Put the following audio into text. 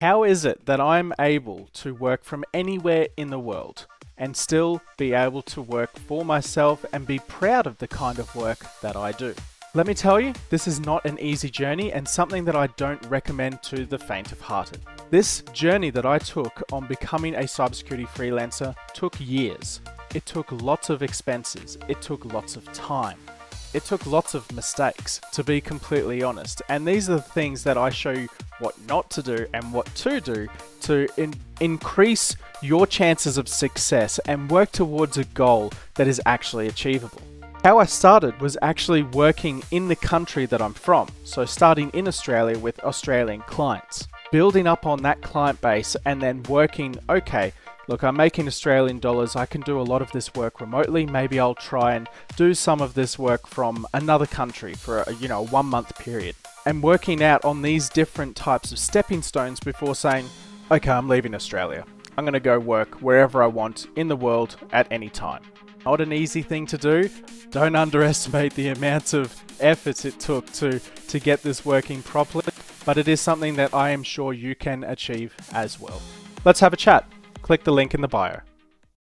How is it that I'm able to work from anywhere in the world and still be able to work for myself and be proud of the kind of work that I do? Let me tell you, this is not an easy journey and something that I don't recommend to the faint of hearted. This journey that I took on becoming a cybersecurity freelancer took years. It took lots of expenses. It took lots of time. It took lots of mistakes, to be completely honest. And these are the things that I show you what not to do and what to do to in increase your chances of success and work towards a goal that is actually achievable. How I started was actually working in the country that I'm from, so starting in Australia with Australian clients, building up on that client base and then working, okay, look, I'm making Australian dollars, I can do a lot of this work remotely, maybe I'll try and do some of this work from another country for a, you know, one month period. And working out on these different types of stepping stones before saying, okay, I'm leaving Australia. I'm going to go work wherever I want in the world at any time. Not an easy thing to do. Don't underestimate the amount of effort it took to, to get this working properly, but it is something that I am sure you can achieve as well. Let's have a chat. Click the link in the bio.